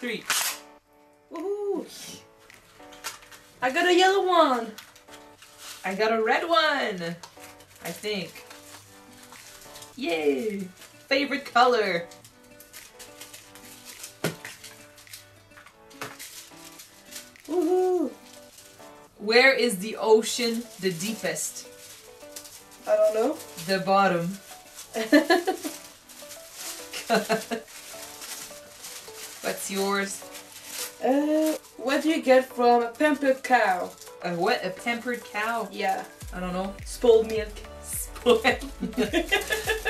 three. Woohoo! I got a yellow one. I got a red one. I think. Yay! Favorite color. Woohoo! Where is the ocean the deepest? I don't know. The bottom. What's yours? uh, what do you get from a pampered cow? A what? A pampered cow? Yeah, I don't know. spoiled milk. Spoiled.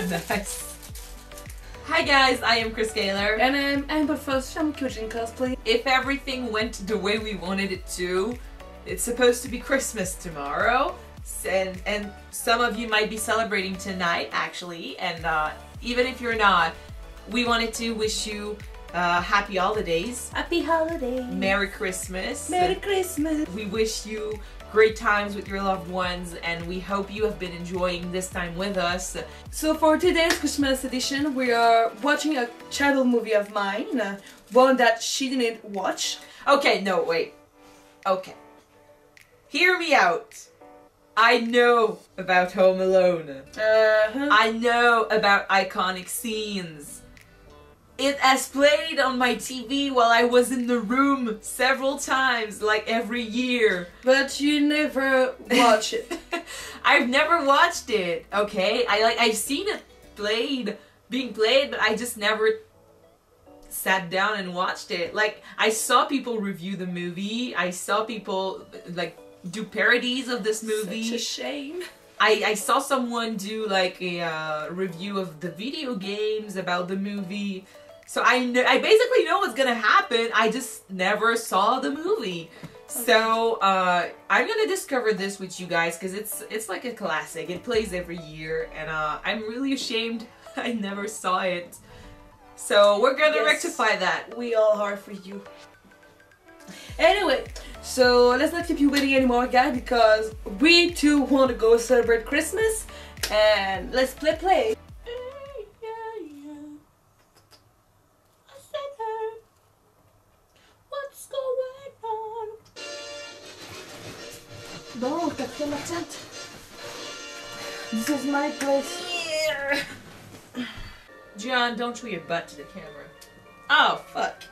Nice. Hi guys, I am Chris Kaileur. And I'm Amber Frost from Kyuujin Cosplay. If everything went the way we wanted it to, it's supposed to be Christmas tomorrow. And, and some of you might be celebrating tonight, actually. And uh, even if you're not, we wanted to wish you uh, happy holidays, Happy holidays. Merry Christmas. Merry Christmas. We wish you great times with your loved ones, and we hope you have been enjoying this time with us. So for today's Christmas edition, we are watching a channel movie of mine, uh, one that she didn't watch. Okay, no, wait. Okay. Hear me out. I know about Home Alone. Uh-huh. I know about iconic scenes. It has played on my TV while I was in the room several times, like every year. But you never watch it. I've never watched it, okay? I like I've seen it played, being played, but I just never sat down and watched it. Like I saw people review the movie. I saw people like do parodies of this movie. Such a shame. I, I saw someone do like a uh, review of the video games about the movie. So I know I basically know what's gonna happen. I just never saw the movie. So uh, I'm gonna discover this with you guys because it's it's like a classic. It plays every year, and uh, I'm really ashamed I never saw it. So we're gonna Yes. rectify that. We all are for you. Anyway, so let's not keep you waiting anymore, guys, because we too want to go celebrate Christmas. And let's play play. Bon, quatrième attempt. This is my place. John, don't show your butt to the camera. Oh fuck.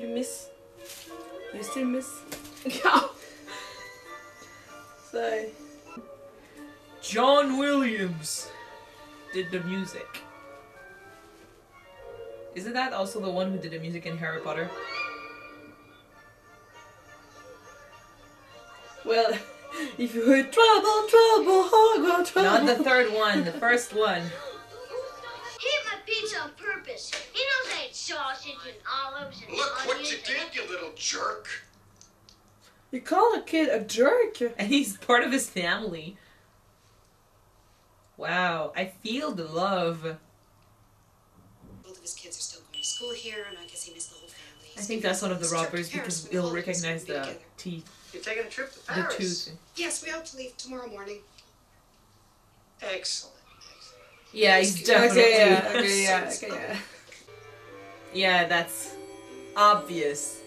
You miss. You still miss. Sorry. John Williams did the music. Isn't that also the one who did the music in Harry Potter? Well, if you heard trouble, trouble, Hogwarts, trouble. Not the third one, the first one. He ate my pizza on purpose. He knows I ate sausage and olives and Look what you and- did, you little jerk. You call a kid a jerk? And he's part of his family. Wow, I feel the love. Both of his kids are still going to school here, and I guess he missed the whole family. I think that's one of the He's robbers because for he'll recognize the together. teeth, You're taking a trip to the Paris. Yes, we hope to leave tomorrow morning. Excellent. Yeah, he's definitely. Okay, yeah, okay, yeah, okay, yeah. Yeah, that's obvious.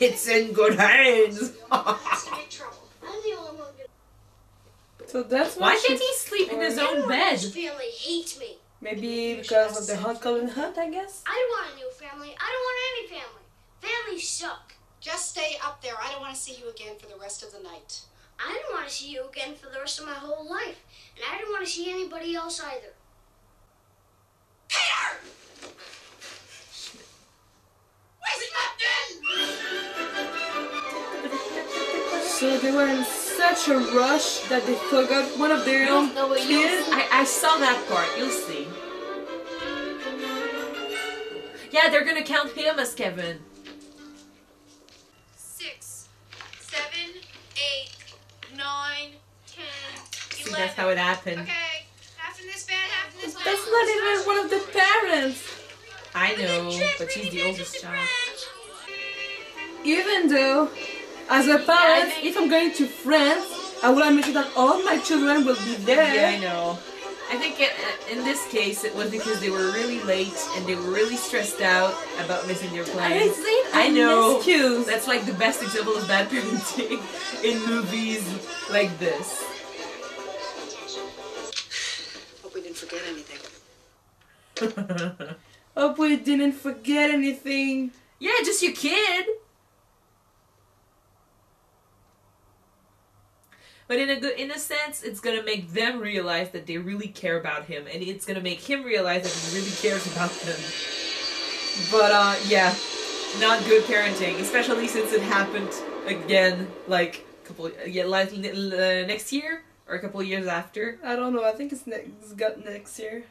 It's in good hands. That's no trouble. I'm the only one good. So that's Why why she... can't he sleep in his own bed? his family hates me. Maybe because of the uncle and hunt, I guess? I don't want a new family. I don't want any family. Families suck. Just stay up there. I don't want to see you again for the rest of the night. I don't want to see you again for the rest of my whole life. And I don't want to see anybody else either. Peter! Where's So they were in such a rush that they forgot one of their own No, but you- kids? I, I saw that part. You'll see. Yeah, they're gonna count him as Kevin. Nine, ten, See, eleven. that's how it happened. Okay, half in this bed, half in this bed. That's not even one of the parents! I know, but she's the oldest child. Even though, as a parent, if I'm going to France, I to make sure that all my children will be there. Yeah, I know. I think it, in this case it was because they were really late and they were really stressed out about missing their plane. I know. Excuse. That's like the best example of bad parenting in movies like this. Hope we didn't forget anything. Hope we didn't forget anything. yeah, just your kid. But in a good, in a sense, it's gonna make them realize that they really care about him, and it's gonna make him realize that he really cares about them. But uh, yeah, not good parenting, especially since it happened again, like a couple, yeah, like uh, next year or a couple years after. I don't know. I think it's next. It's got next year.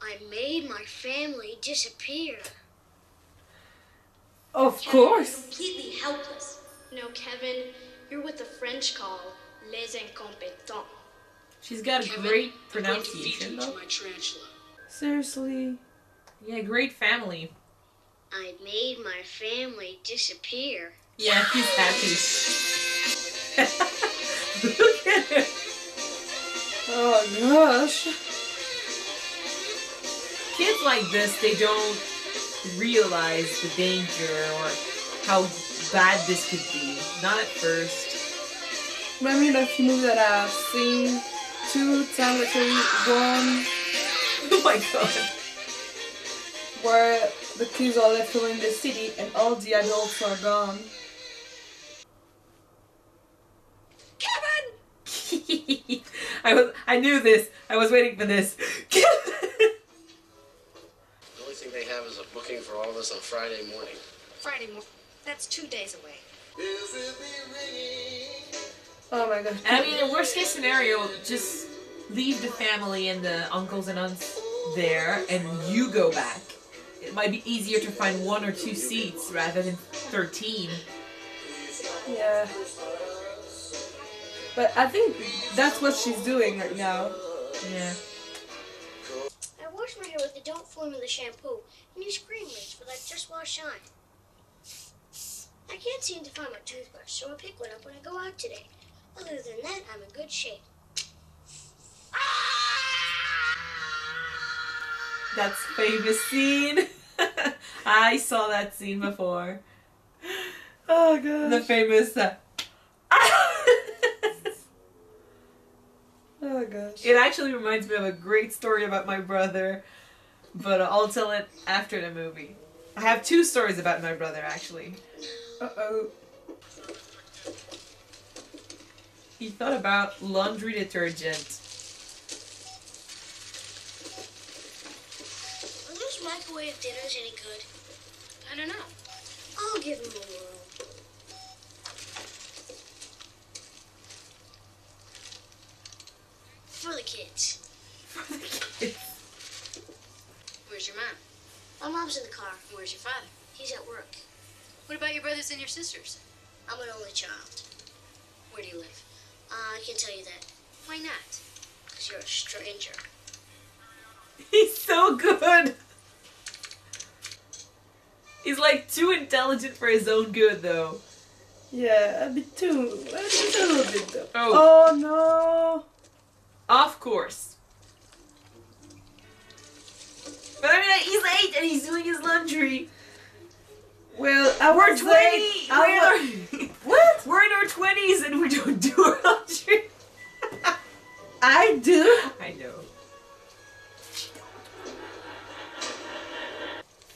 I made my family disappear. Of Kevin, course. Completely helpless. No, Kevin, you're what the French call les incompétents. She's got a Kevin, great I'm going to feed pronunciation, though. to my tarantula. Seriously. Yeah, great family. I made my family disappear. Yeah, he's happy. Look at him. Oh gosh. Kids like this, they don't realize the danger or how bad this could be. Not at first. Mean, a few movies that I've seen. Two, Victory, one, Oh my god. where the kids are left alone in the city and all the adults are gone. Kevin! I was I knew this. I was waiting for this. The only thing they have is a booking for all of us on Friday morning. Friday morning. That's two days away. Oh my gosh. And I mean, in worst case scenario, just leave the family and the uncles and aunts there, and you go back. It might be easier to find one or two seats rather than thirteen. Yeah. But I think that's what she's doing right now. Yeah. Don't Formula shampoo and use cream rinse for that Just Wash Shine. I can't seem to find my toothbrush, so I'll pick one up when I go out today. Other than that, I'm in good shape. That's famous scene. I saw that scene before. Oh god. The famous. Uh, Oh gosh. it actually reminds me of a great story about my brother, but uh, I'll tell it after the movie. I have two stories about my brother actually. Uh oh. He thought about laundry detergent. Are those microwave dinners any good? I don't know. I'll give them a whirl. For the kids. Where's your mom? My mom's in the car. Where's your father? He's at work. What about your brothers and your sisters? I'm an only child. Where do you live? Uh, I can't tell you that Why not? because you're a stranger. He's so good. He's like too intelligent for his own good, though. Yeah, a bit too. Just a little bit though. Oh, Oh no. of course. But I mean, he's eight and he's doing his laundry. Well, I We're was twenty. late. We're in our, what? We're in our twenties and we don't do our laundry. I do. I know.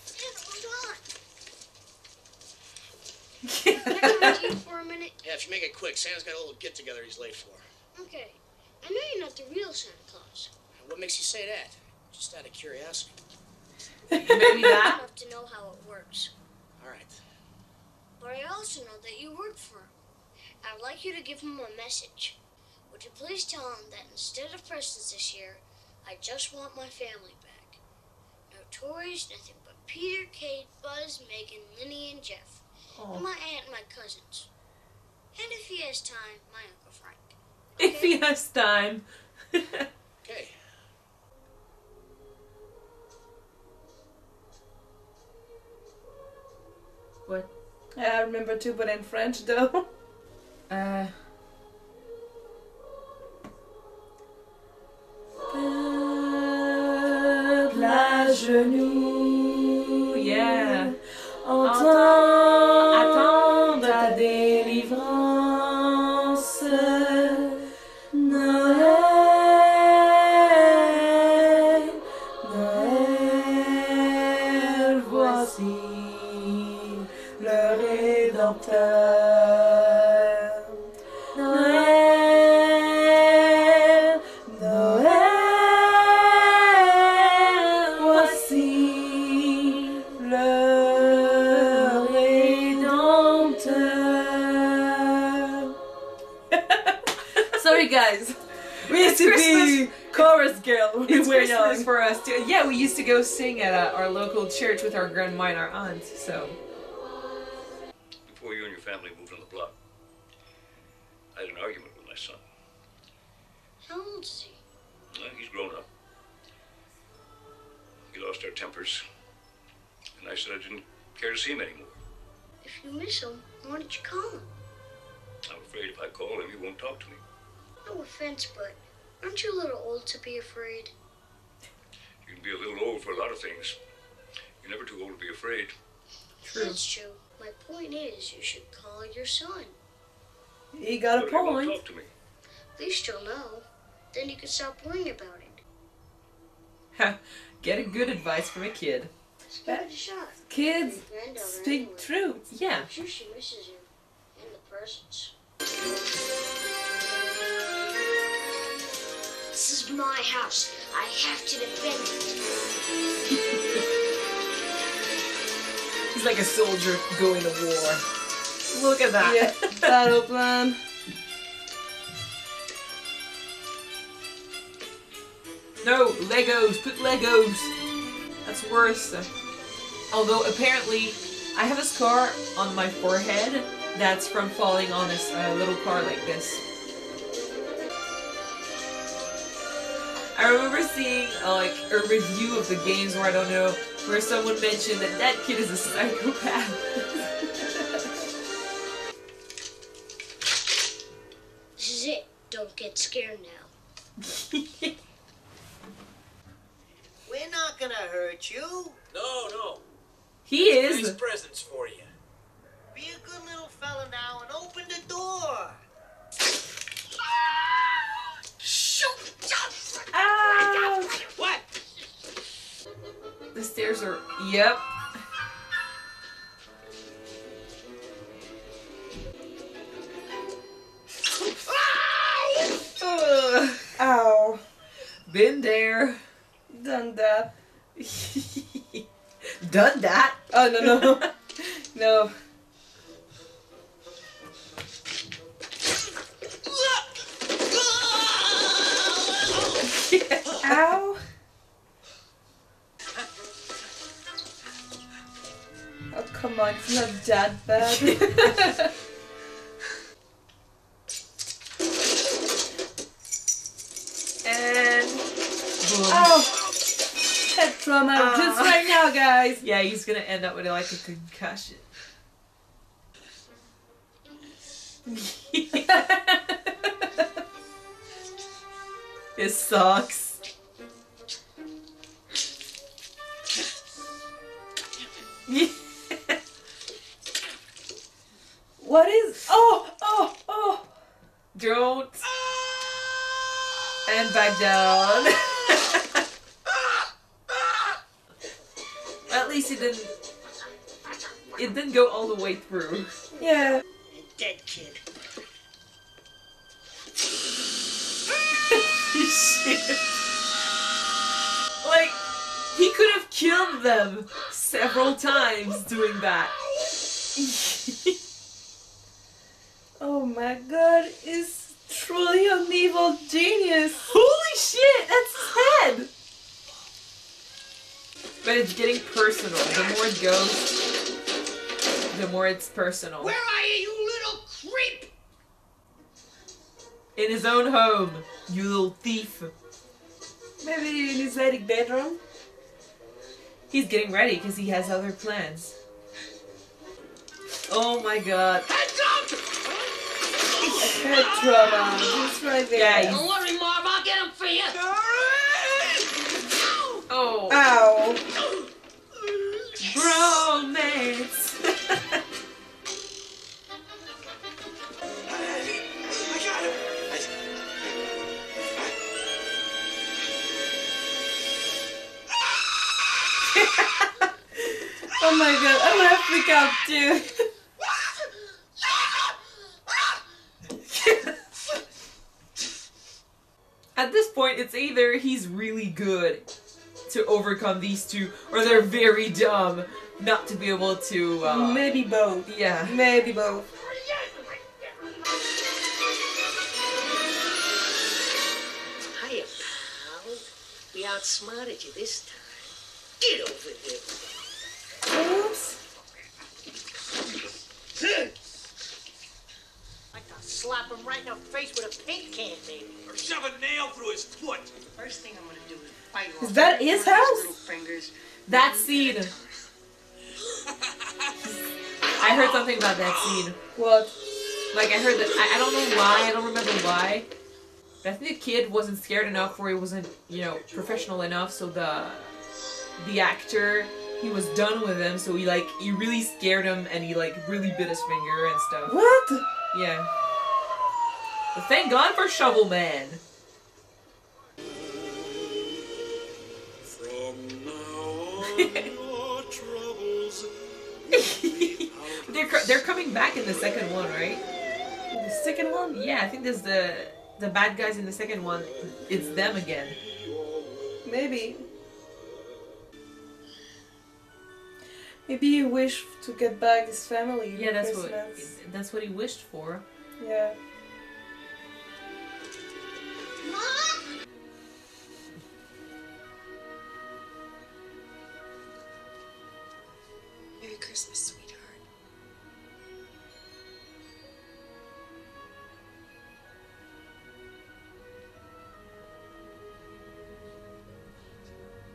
Santa, hold on. Yeah. Can I come with you for a minute? Yeah, if you make it quick, Santa's got a little get together he's late for. Okay. I know you're not the real Santa Claus. What makes you say that? Just out of curiosity. Maybe I'm that. enough to know how it works. All right. But I also know that you work for him. I'd like you to give him a message. Would you please tell him that instead of presents this year, I just want my family back. No toys, nothing but Peter, Kate, Buzz, Megan, Linny, and Jeff. Oh. And Oh. my aunt and my cousins. And if he has time, my Uncle Frank. If he has time. Okay. What? Yeah, I remember too, but in French though. uh. la à genoux, yeah. Entends le Rédempteur. Noël, Noël, voici le Rédempteur. Sorry, guys. We used to be chorus girl when we It's were young. for us too. Yeah, we used to go sing at uh, our local church with our grandma and our aunt. So be afraid? You can be a little old for a lot of things. You're never too old to be afraid. true. That's true. My point is, you should call your son. He got a But he won't point. talk to me. At least you'll know. Then you can stop worrying about it. Getting good advice from a kid. Let's give it a shot. Kids speak anyway. true. Yeah. I'm sure she misses you. And the presents. Is my house. I have to defend it. He's like a soldier going to war. Look at that. Yeah, battle plan. No, Legos. Put Legos. That's worse. Although apparently, I have a scar on my forehead that's from falling on a, uh, little car like this. I remember seeing uh, like a review of the games where I don't know where someone mentioned that that kid is a psychopath. This is it. Don't get scared now. We're not gonna hurt you. No, no. he Nice is. presents for you. Be a good little fella now and open the door. Ow! What? The stairs are. Yep. Ah! Ow. Been there. Done that. Done that. Oh, no, no. no. Ow. Come on. It's not that bad. and. Boom. Ow. Head trauma Ah. just right now, guys. Yeah, he's gonna end up with like a concussion. it sucks. What is. Oh, oh, oh. Don't. And back down. At least it didn't. It didn't go all the way through. Yeah. Dead kid. Shit. Like, he could have killed them several times doing that. Oh my god, is truly an evil genius. Holy shit, that's his head! But it's getting personal. The more it goes, the more it's personal. Where are you, you little creep? In his own home, you little thief. Maybe in his attic bedroom. He's getting ready because he has other plans. Oh my god. Heads head. Just right there. Yeah, Don't worry, Marv. I'll get him for you. Oh. Ow. Romance. oh my god, I'm gonna freak out too. At this point, it's either he's really good to overcome these two, or they're very dumb not to be able to. Uh, Maybe both. yeah. Maybe both. Hiya, pal. We outsmarted you this time. Get over here. Oops. I could slap him right in the face with a paint can, maybe. Or shove a nail through his foot. First thing I'm gonna do is fight Is that his one of house? little fingers. That scene. I heard something about that scene. What? Like I heard that I, I don't know why, I don't remember why. But I think the kid wasn't scared enough or he wasn't, you know, professional enough so the the actor he was done with him, so he like he really scared him and he like really bit his finger and stuff. What? Yeah. But thank God for Shovel Man. From now on, your troubles. they're they're coming back in the second one, right? The second one? Yeah, I think there's the the bad guys in the second one. It's them again. Maybe. Maybe he wished to get back his family. Yeah, that's Christmas. what that's what he wished for. Yeah. Merry Christmas, sweetheart.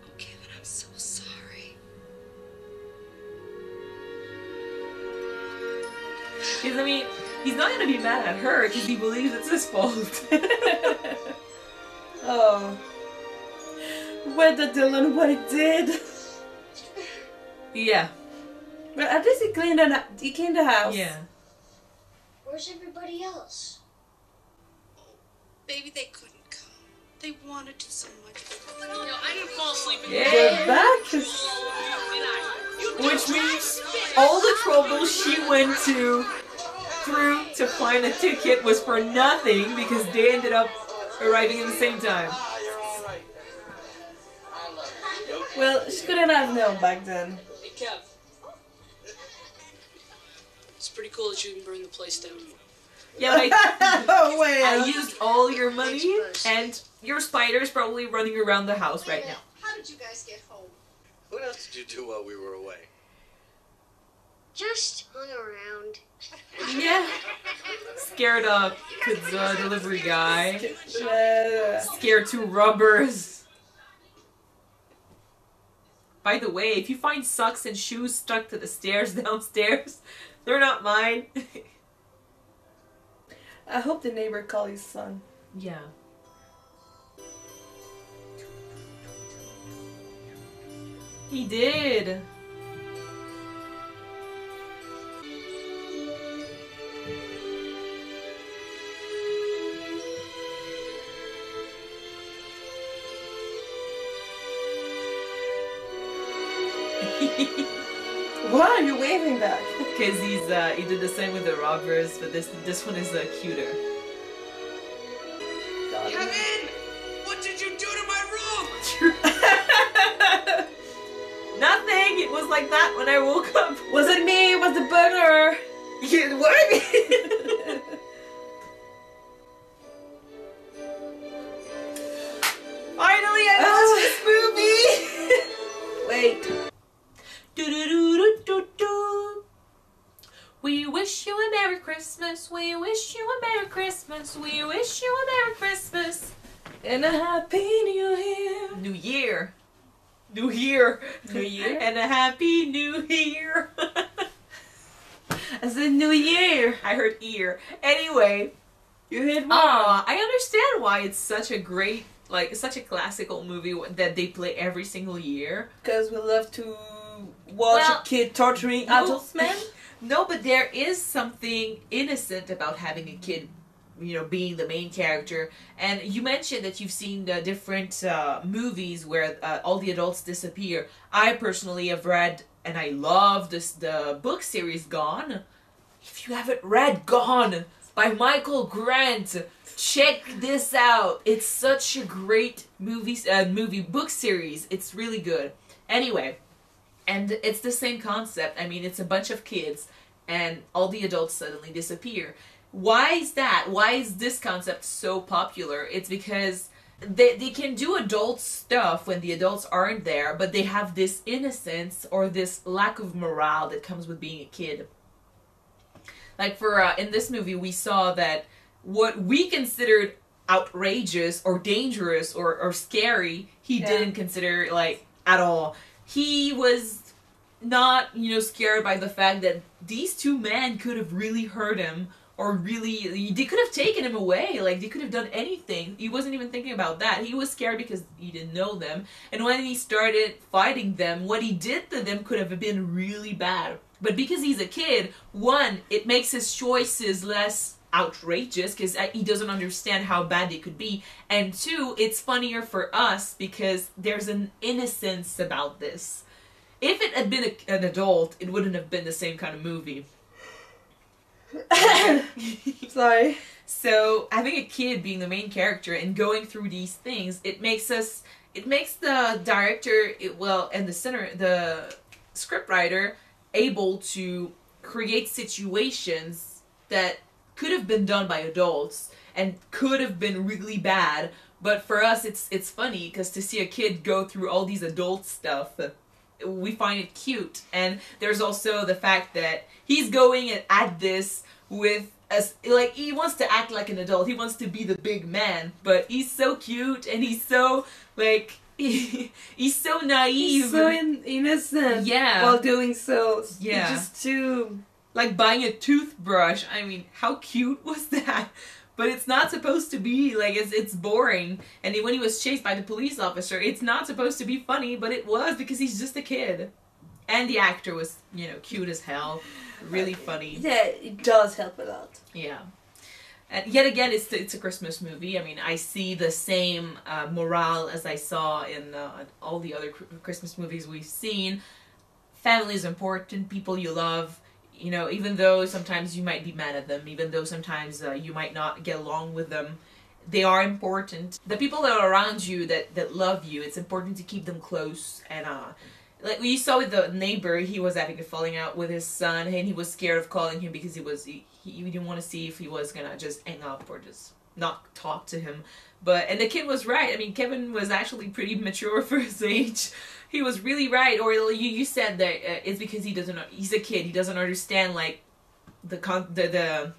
Oh, Kevin, I'm so sorry. Because I mean, he's not gonna be mad at her because he believes it's his fault. Oh. Well done, Dylan, what he did. yeah, But at least he cleaned the, he cleaned the house. yeah. Where's everybody else? Baby, they couldn't come. They wanted to so much. I didn't fall asleep in They're Yeah. back. Which means all the trouble she went to through to find a ticket was for nothing because they ended up arriving at the same time. Well, she couldn't have known back then. Hey, Kev. It's pretty cool that you can burn the place down. Yeah, but I, oh, wait. I used all your money and your spider's probably running around the house right now. How did you guys get home? What else did you do while we were away? Just hung around. Yeah. Scared a pizza delivery guy. Scared two rubbers. By the way, if you find socks and shoes stuck to the stairs downstairs, they're not mine. I hope the neighbor called his son. yeah. He did. Back? Cause he's uh he did the same with the robbers, but this this one is uh, cuter. Kevin! What did you do to my room? Nothing. It was like that when I woke up. Was it me? It was the burner. You what? Finally, I said new year. I heard ear. Anyway, You hit one. Ah, I understand why it's such a great, like, such a classical movie that they play every single year. Because we love to watch Well, a kid torturing no. adults, man. No, but there is something innocent about having a kid, you know, being the main character. And you mentioned that you've seen the different uh, movies where uh, all the adults disappear. I personally have read and I love this the book series Gone. If you haven't read Gone by Michael Grant, check this out. It's such a great movie uh, movie book series. It's really good. Anyway, and it's the same concept. I mean, it's a bunch of kids and all the adults suddenly disappear. Why is that? Why is this concept so popular? It's because they, they can do adult stuff when the adults aren't there, but they have this innocence or this lack of morale that comes with being a kid. Like for uh, in this movie, we saw that what we considered outrageous or dangerous or, or scary, he Yeah. didn't consider like at all. He was not, you know, scared by the fact that these two men could have really hurt him or really they could have taken him away. Like they could have done anything. He wasn't even thinking about that. He was scared because he didn't know them. And when he started fighting them what he did to them could have been really bad but because he's a kid one it makes his choices less outrageous because uh, he doesn't understand how bad they could be. And two it's funnier for us because there's an innocence about this. If it had been a, an adult it wouldn't have been the same kind of movie. Sorry. so having a kid being the main character and going through these things, it makes us, it makes the director, it, well, and the center, the scriptwriter, able to create situations that could have been done by adults and could have been really bad. But for us, it's it's funny because to see a kid go through all these adult stuff, we find it cute. And there's also the fact that he's going at this with as like he wants to act like an adult. He wants to be the big man, but he's so cute and he's so like he's so naive. He's so in- innocent. Yeah. While doing so. Yeah. Just too. like buying a toothbrush. I mean, how cute was that? But it's not supposed to be like it's it's boring. And when he was chased by the police officer, it's not supposed to be funny, but it was because he's just a kid. And the actor was, you know, cute as hell, really uh, funny. Yeah, it does help a lot. Yeah. And yet again, it's it's a Christmas movie. I mean, I see the same uh, morale as I saw in uh, all the other Christmas movies we've seen. Family is important. People you love. You know, even though sometimes you might be mad at them, even though sometimes uh, you might not get along with them, they are important. The people that are around you that that love you, it's important to keep them close. And uh, like we saw with the neighbor, he was having a falling out with his son, and he was scared of calling him because he was he didn't want to see if he was gonna just hang up or just not talk to him. But and the kid was right. I mean, Kevin was actually pretty mature for his age. He was really right. Or you you said that uh, it's because he doesn't. He's a kid. He doesn't understand like the con the the.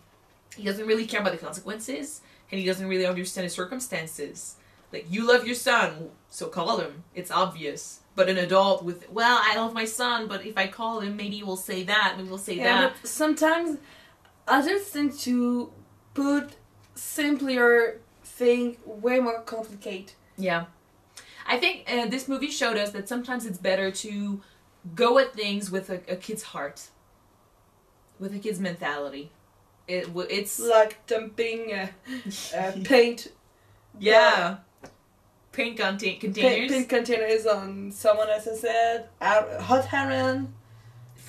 He doesn't really care about the consequences, and he doesn't really understand the circumstances. Like you love your son, so call him. It's obvious. But an adult with, well, I love my son, but if I call him, maybe he'll say that, maybe he'll say Yeah, that. but sometimes others tend to put simpler thing way more complicated. Yeah. I think uh, this movie showed us that sometimes it's better to go at things with a, a kid's heart, with a kid's mentality. It it's Like dumping uh, uh, paint yeah, paint contain paint, containers, paint containers on someone else's head. Ar- hot iron.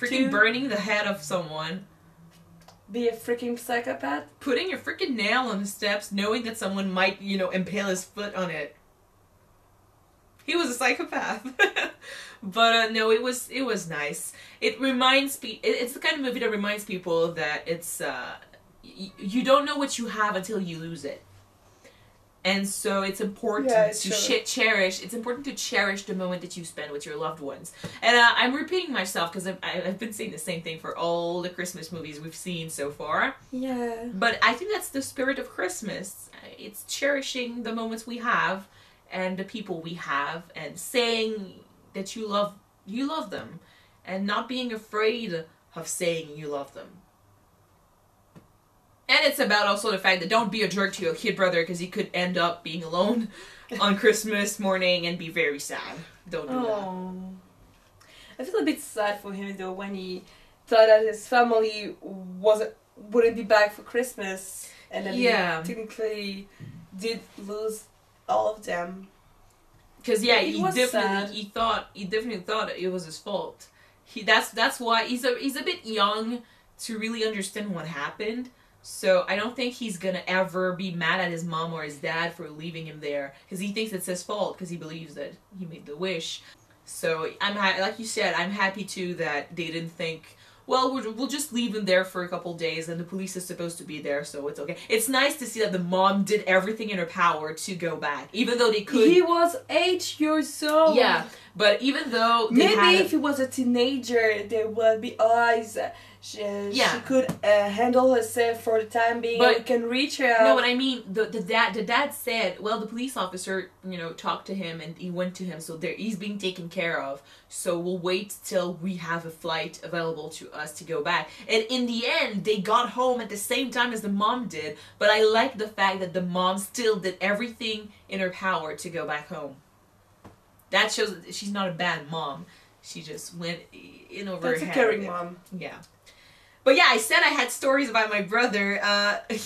freaking burning the head of someone, Be a freaking psychopath. putting your freaking nail on the steps, knowing that someone might you know impale his foot on it. He was a psychopath. but uh, no, it was it was nice. It reminds me. It, it's the kind of movie that reminds people that it's uh, you don't know what you have until you lose it. And so it's important Yeah, it's to cherish. It's important to cherish the moment that you spend with your loved ones. And uh, I'm repeating myself because I've, I've been saying the same thing for all the Christmas movies we've seen so far. Yeah. But I think that's the spirit of Christmas. It's cherishing the moments we have and the people we have and saying that you love you love them and not being afraid of saying you love them. And it's about also the fact that don't be a jerk to your kid brother because he could end up being alone on Christmas morning and be very sad. Don't do that. I feel a bit sad for him though when he thought that his family wasn't wouldn't be back for Christmas, and then Yeah. he technically did lose all of them. Because yeah, It he was definitely sad. he thought he definitely thought it was his fault, he that's that's why he's a he's a bit young to really understand what happened. So I don't think he's gonna ever be mad at his mom or his dad for leaving him there because he thinks it's his fault because he believes that he made the wish. So I'm ha- like you said, I'm happy too that they didn't think. Well, we'll, we'll just leave him there for a couple days, and the police is supposed to be there, so it's okay. It's nice to see that the mom did everything in her power to go back, even though they could. He was eight years old. yeah, but even though Maybe if he was a teenager, there would be eyes. She, Yeah. she could uh, handle herself for the time being. But- we can reach her. No, what I mean, the the dad the dad said, well, the police officer, you know, talked to him and he went to him, so there he's being taken care of. So we'll wait till we have a flight available to us to go back. And in the end, they got home at the same time as the mom did. But I like the fact that the mom still did everything in her power to go back home. That shows that she's not a bad mom. She just went in over That's her a caring mom. Yeah. But yeah, I said I had stories about my brother. Uh,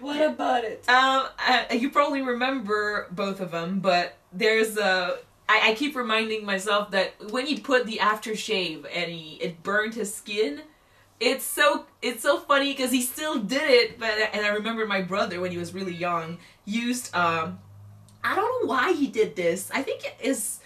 What about it? um, I, you probably remember both of them, but there's a. I, I keep reminding myself that when he put the aftershave and he it burned his skin, it's so it's so funny because he still did it. But and I remember my brother when he was really young used um, I don't know why he did this. I think it is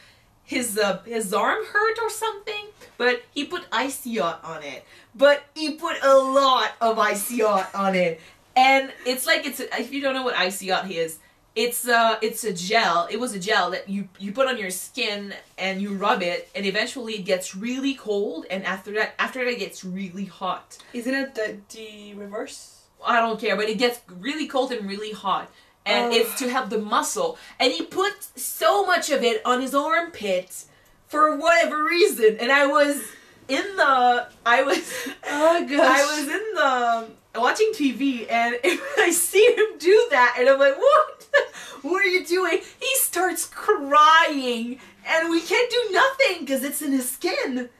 his uh, his arm hurt or something, but he put Icy Hot on it. But he put a lot of Icy Hot on it, and it's like it's a, if you don't know what Icy Hot is, it's uh it's a gel. It was a gel that you you put on your skin and you rub it, and eventually it gets really cold, and after that after that it gets really hot. Isn't it the, the reverse? I don't care, but it gets really cold and really hot. And oh. Ugh. it's to help the muscle. And he put so much of it on his armpit for whatever reason. And I was in the I was Oh gosh. I was in the watching TV and I see him do that and I'm like, what? What are you doing? He starts crying and we can't do nothing because it's in his skin.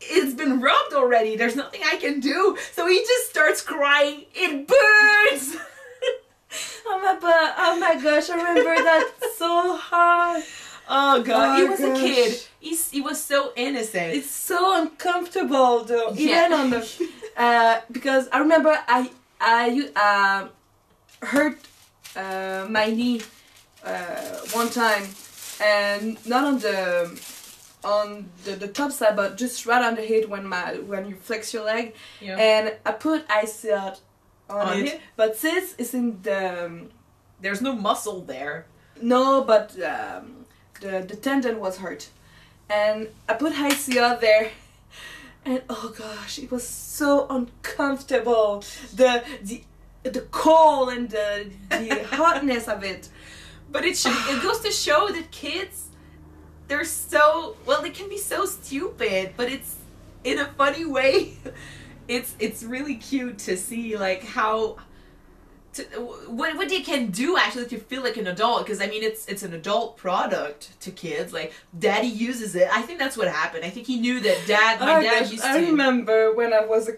It's been rubbed already. There's nothing I can do. So he just starts crying. It burns. Oh my, but, oh my gosh, I remember that so hard. Oh god, he Oh, was a kid. He's, he was so innocent. It's so uncomfortable though. Yeah. Even on the uh, because I remember I I uh, hurt uh, my knee uh, one time and not on the on the, the top side but just right on the head when my when you flex your leg Yeah. and I put Icy Hot on, On it. it? but since is in the um, There's no muscle there. no, but um, the the tendon was hurt, and I put ICR there, and oh gosh, it was so uncomfortable. The the the cold and the the hotness of it. But it should, it goes to show that kids, they're so well. They can be so stupid, but it's in a funny way. It's it's really cute to see like how. To, what what they can do actually to feel like an adult because I mean it's it's an adult product to kids like daddy uses it I think that's what happened I think he knew that dad my Oh dad gosh, used I to remember when I was a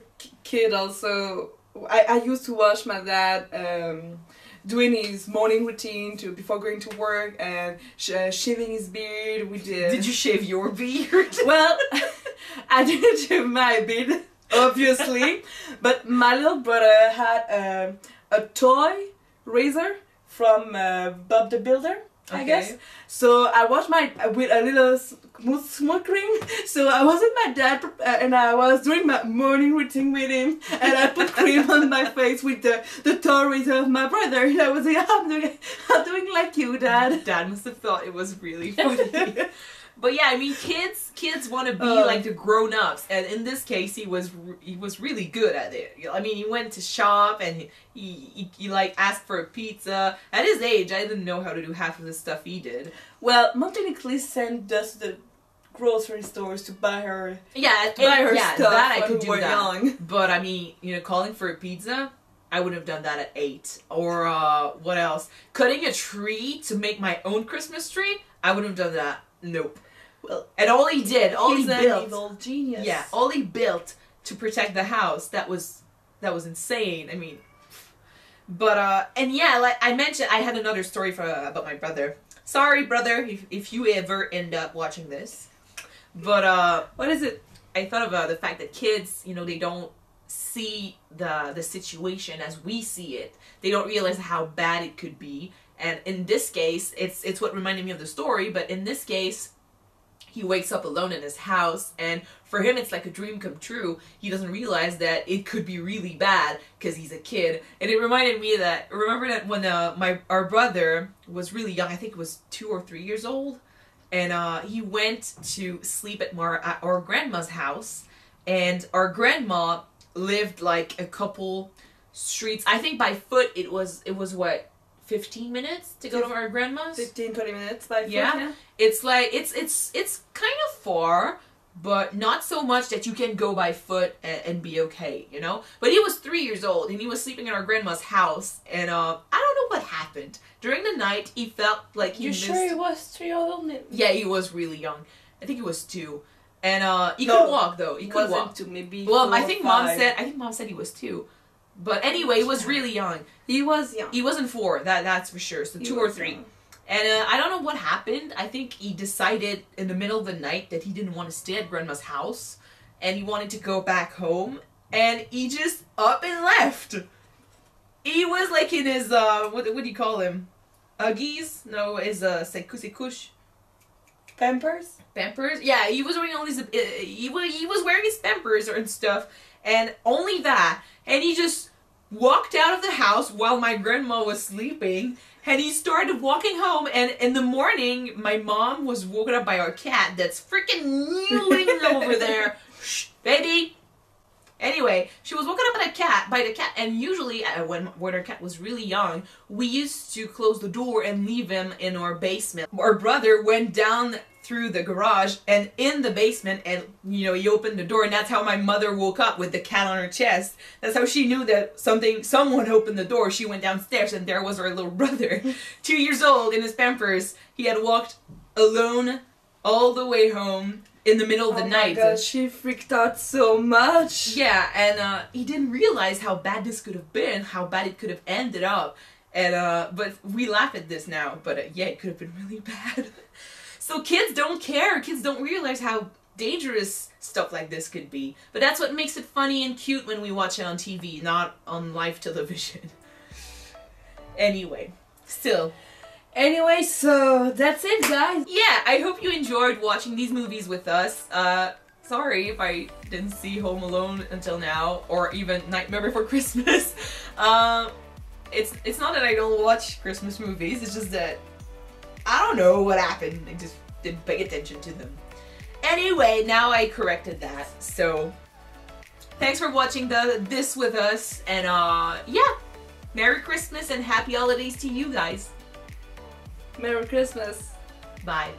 kid also. I, I used to watch my dad um, doing his morning routine to before going to work and sh- uh, shaving his beard with the. did you shave your beard Well, I didn't shave my beard, obviously, but my little brother had um a toy razor from uh, Bob the Builder, I Okay. guess. So I washed my with a little smooth smooth cream. So I was with my dad uh, and I was doing my morning routine with him, and I put cream on my face with the the toy razor of my brother. And I was like, I'm doing, I'm doing like you, dad. Dad must have thought it was really funny. but yeah, I mean, kids kids want to be Uh. like the grown ups, and in this case, he was he was really good at it. I mean, he went to shop and he he, he, he like asked for a pizza. At his age, I didn't know how to do half of the stuff he did. Well, Montenicli sent us to the grocery stores to buy her Yeah, to buy her yeah, stuff that I could do that. young. But I mean, you know, calling for a pizza, I would have done that at eight. Or uh, what else? Cutting a tree to make my own Christmas tree, I would have done that. Nope. Well, And all he did, all he an built, evil genius. yeah, all he built to protect the house. That was that was insane. I mean, but uh, and yeah, like I mentioned, I had another story for about my brother. Sorry, brother, if if you ever end up watching this, But uh, What is it? I thought of uh, the fact that kids, you know, they don't see the the situation as we see it. They don't realize how bad it could be. And in this case, it's it's what reminded me of the story. But in this case, he wakes up alone in his house, and for him, it's like a dream come true. He doesn't realize that it could be really bad because he's a kid. And it reminded me that remember that when uh, my our brother was really young, I think he was two or three years old and uh, he went to sleep at, our at our grandma's house and our grandma lived like a couple streets i think by foot it was it was what 15 minutes to go to our grandma's 15, 20 minutes by foot, Yeah. it's like it's it's it's kind of far but not so much that you can go by foot and, and be okay you know but he was three years old and he was sleeping in our grandma's house and uh i don't know what happened during the night he felt like he You missed sure it was three years old? yeah, he was really young. I think he was two, and uh, he No, could walk though. He could wasn't walk. two, maybe Well, I four, think mom said. I think mom said he was two, but anyway, he was really young. He was young. He wasn't four. That that's for sure. So He two or three. young. And uh, I don't know what happened. I think he decided in the middle of the night that he didn't want to stay at grandma's house, and he wanted to go back home. And he just up and left. He was like in his uh, what what do you call him? Uggies? No, his uh, sekush. Pampers? Pampers. Yeah, he was wearing all these. Uh, he was he was wearing his Pampers and stuff, and only that. And he just walked out of the house while my grandma was sleeping. And he started walking home. And in the morning, my mom was woken up by our cat that's freaking mewing over there. Shh, baby. Anyway, she was woken up by the cat, by the cat, and usually uh, when when our cat was really young, we used to close the door and leave him in our basement. Our brother went down through the garage and in the basement, and you know he opened the door, and that's how my mother woke up with the cat on her chest. That's how she knew that something, someone opened the door. She went downstairs, and there was our little brother, two years old, in his Pampers. He had walked alone all the way home in the middle of the oh night. my god, she freaked out so much. Yeah, and uh, he didn't realize how bad this could have been, how bad it could have ended up. And uh, but we laugh at this now, but uh, yeah, it could have been really bad. So kids don't care. Kids don't realize how dangerous stuff like this could be. But that's what makes it funny and cute when we watch it on TV, not on live television. anyway, still, Anyway, so that's it, guys. yeah, I hope you enjoyed watching these movies with us. Uh, sorry if I didn't see Home Alone until now, or even Nightmare Before Christmas. um, it's it's not that I don't watch Christmas movies. It's just that I don't know what happened. I just didn't pay attention to them. Anyway, now I corrected that. So thanks for watching the this with us, and uh, yeah, Merry Christmas and Happy Holidays to you guys. Merry Christmas. Bye.